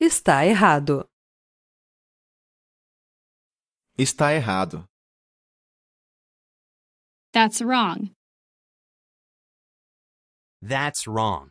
Está errado. Está errado. That's wrong. That's wrong.